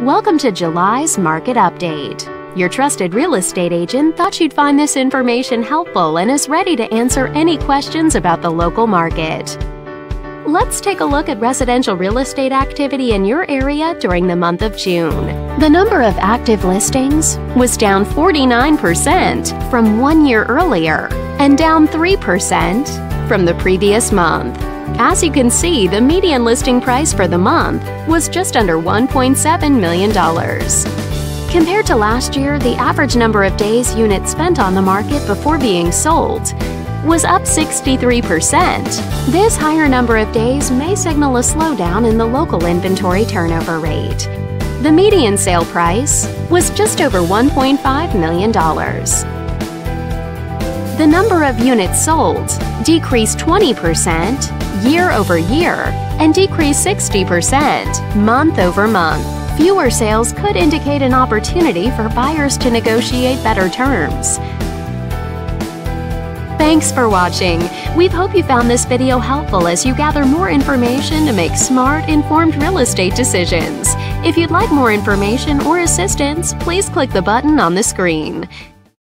Welcome to July's Market Update. Your trusted real estate agent thought you'd find this information helpful and is ready to answer any questions about the local market. Let's take a look at residential real estate activity in your area during the month of June. The number of active listings was down 49% from one year earlier and down 3% from the previous month. As you can see, the median listing price for the month was just under $1.7 million. Compared to last year, the average number of days units spent on the market before being sold was up 63%. This higher number of days may signal a slowdown in the local inventory turnover rate. The median sale price was just over $1.5 million. The number of units sold decreased 20% year over year and decreased 60% month over month. Fewer sales could indicate an opportunity for buyers to negotiate better terms. Thanks for watching. We hope you found this video helpful as you gather more information to make smart, informed real estate decisions. If you'd like more information or assistance, please click the button on the screen.